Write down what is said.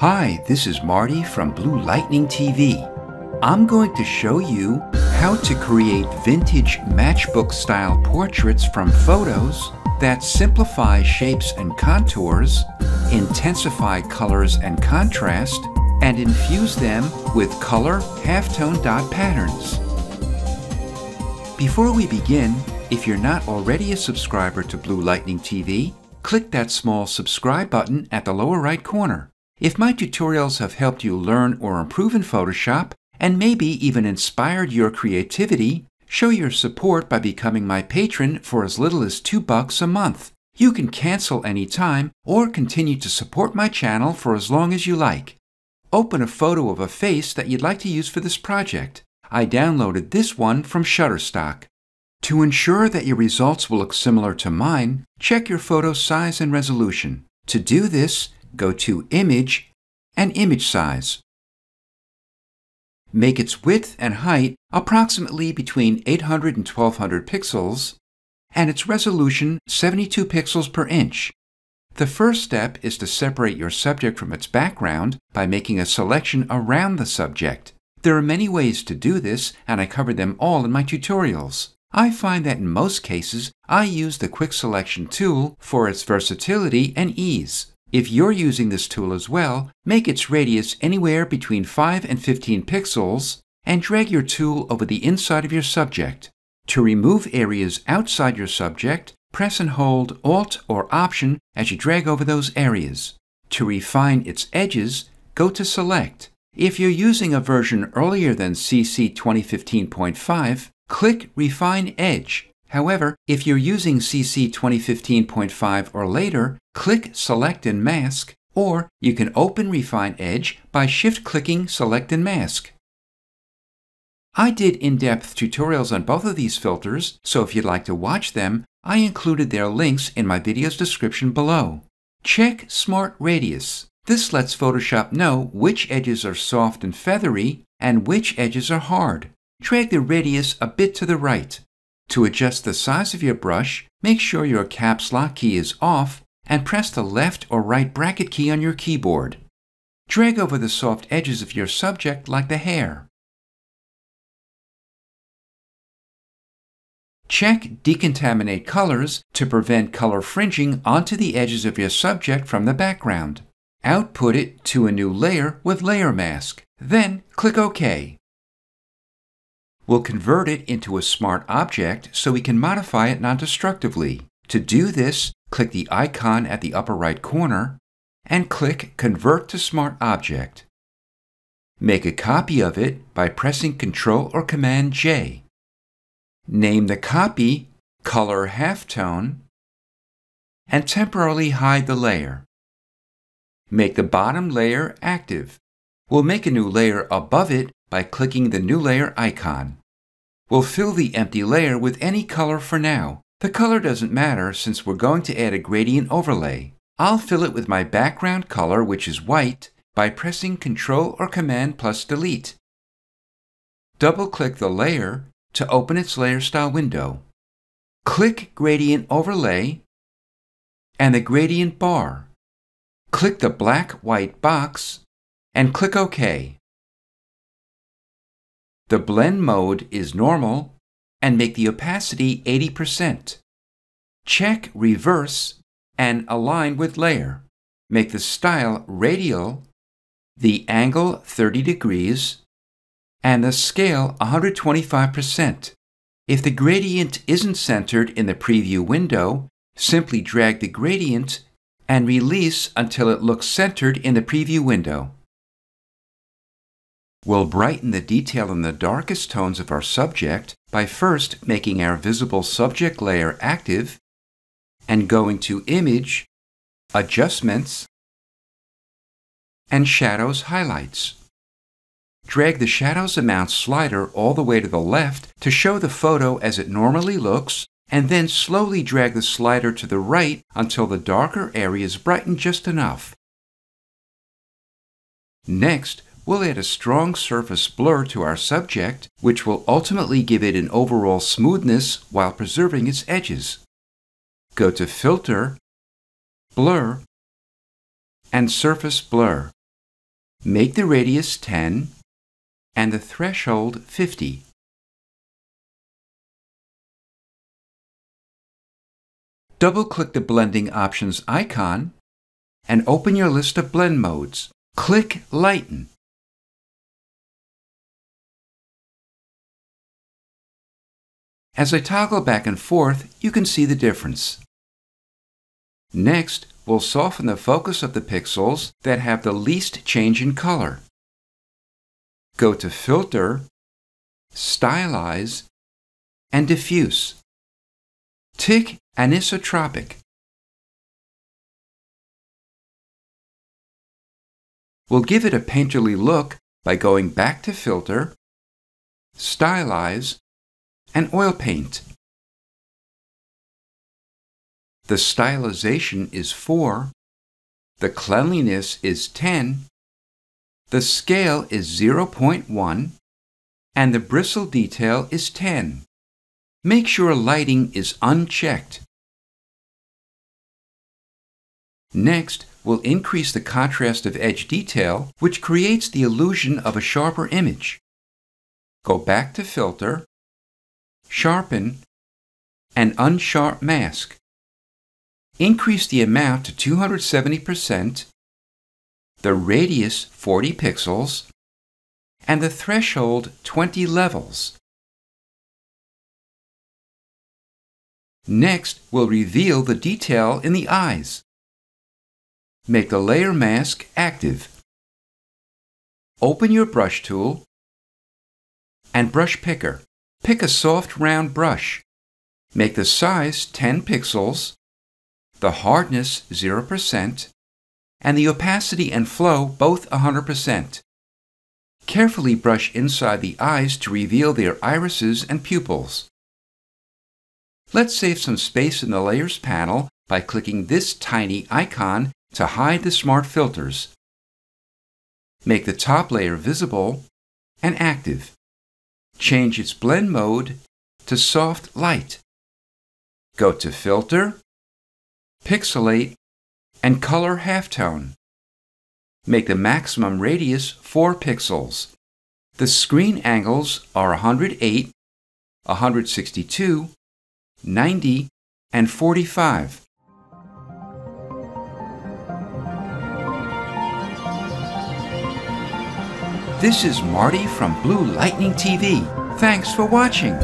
Hi, this is Marty from Blue Lightning TV. I'm going to show you how to create vintage matchbook style portraits from photos that simplify shapes and contours, intensify colors and contrast, and infuse them with color halftone dot patterns. Before we begin, if you're not already a subscriber to Blue Lightning TV, click that small subscribe button at the lower right corner. If my tutorials have helped you learn or improve in Photoshop, and maybe even inspired your creativity, show your support by becoming my patron for as little as two bucks a month. You can cancel anytime or continue to support my channel for as long as you like. Open a photo of a face that you'd like to use for this project. I downloaded this one from Shutterstock. To ensure that your results will look similar to mine, check your photo size and resolution. To do this, go to Image and Image Size. Make its width and height approximately between 800 and 1200 pixels, and its resolution 72 pixels per inch. The first step is to separate your subject from its background by making a selection around the subject. There are many ways to do this, and I cover them all in my tutorials. I find that in most cases, I use the Quick Selection tool for its versatility and ease. If you're using this tool as well, make its radius anywhere between 5 and 15 pixels and drag your tool over the inside of your subject. To remove areas outside your subject, press and hold Alt or Option as you drag over those areas. To refine its edges, go to Select. If you're using a version earlier than CC 2015.5, click Refine Edge. However, if you're using CC 2015.5 or later, click Select and Mask, or you can open Refine Edge by shift-clicking Select and Mask. I did in-depth tutorials on both of these filters, so if you'd like to watch them, I included their links in my video's description below. Check Smart Radius. This lets Photoshop know which edges are soft and feathery and which edges are hard. Drag the radius a bit to the right. To adjust the size of your brush, make sure your caps lock key is off and press the left or right bracket key on your keyboard. Drag over the soft edges of your subject like the hair. Check Decontaminate Colors to prevent color fringing onto the edges of your subject from the background. Output it to a new layer with Layer Mask. Then click OK. We'll convert it into a smart object so we can modify it non-destructively. To do this, click the icon at the upper right corner and click Convert to Smart Object. Make a copy of it by pressing Ctrl or Command J. Name the copy Color Halftone and temporarily hide the layer. Make the bottom layer active. We'll make a new layer above it by clicking the New Layer icon. We'll fill the empty layer with any color for now. The color doesn't matter since we're going to add a gradient overlay. I'll fill it with my background color, which is white, by pressing Ctrl or Command plus Delete. Double-click the layer to open its layer style window. Click Gradient Overlay and the Gradient bar. Click the black-white box and click OK. The blend mode is normal and make the opacity 80%. Check reverse and align with layer. Make the style radial, the angle 30 degrees, and the scale 125%. If the gradient isn't centered in the preview window, simply drag the gradient and release until it looks centered in the preview window. We'll brighten the detail in the darkest tones of our subject by first making our visible subject layer active and going to Image, Adjustments, and Shadows Highlights. Drag the Shadows Amount slider all the way to the left to show the photo as it normally looks, and then slowly drag the slider to the right until the darker areas brighten just enough. Next, we'll add a strong surface blur to our subject, which will ultimately give it an overall smoothness while preserving its edges. Go to Filter, Blur, and Surface Blur. Make the radius 10 and the threshold 50. Double-click the Blending Options icon and open your list of blend modes. Click Lighten. As I toggle back and forth, you can see the difference. Next, we'll soften the focus of the pixels that have the least change in color. Go to Filter, Stylize, and Diffuse. Tick Anisotropic. We'll give it a painterly look by going back to Filter, Stylize, and Oil Paint. The stylization is 4, the cleanliness is 10, the scale is 0.1, and the bristle detail is 10. Make sure lighting is unchecked. Next, we'll increase the contrast of edge detail, which creates the illusion of a sharper image. Go back to Filter, Sharpen, and Unsharp Mask increase the amount to 270%, the radius 40 pixels, and the threshold 20 levels. Next, we'll reveal the detail in the eyes. Make the layer mask active. Open your brush tool and brush picker. Pick a soft round brush. Make the size 10 pixels the hardness 0%, and the opacity and flow both 100%. Carefully brush inside the eyes to reveal their irises and pupils. Let's save some space in the Layers panel by clicking this tiny icon to hide the smart filters. Make the top layer visible and active. Change its blend mode to soft light. Go to Filter, pixelate, and color halftone. Make the maximum radius 4 pixels. The screen angles are 108, 162, 90, and 45. This is Marty from Blue Lightning TV. Thanks for watching.